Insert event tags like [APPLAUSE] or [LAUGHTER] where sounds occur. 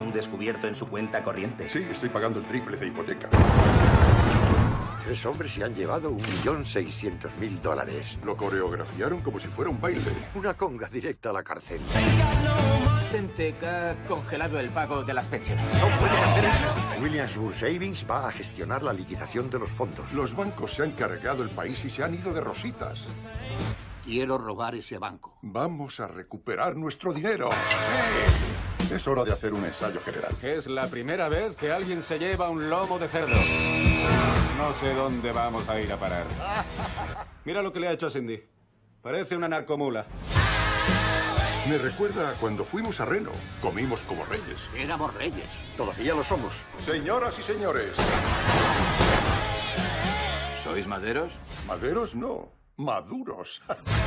un descubierto en su cuenta corriente. Sí, estoy pagando el triple de hipoteca. Tres hombres se han llevado un millón seiscientos mil dólares. Lo coreografiaron como si fuera un baile. Una conga directa a la cárcel. Gente que ha congelado el pago de las pensiones. No pueden hacer eso. Williamsburg Savings va a gestionar la liquidación de los fondos. Los bancos se han cargado el país y se han ido de rositas. Quiero robar ese banco. Vamos a recuperar nuestro dinero. ¡Sí! Es hora de hacer un ensayo general. Es la primera vez que alguien se lleva un lomo de cerdo. No sé dónde vamos a ir a parar. Mira lo que le ha hecho a Cindy. Parece una narcomula. Me recuerda a cuando fuimos a Reno. Comimos como reyes. Éramos reyes. Todavía lo somos. Señoras y señores. ¿Sois maderos? Maderos no. Maduros. [LAUGHS]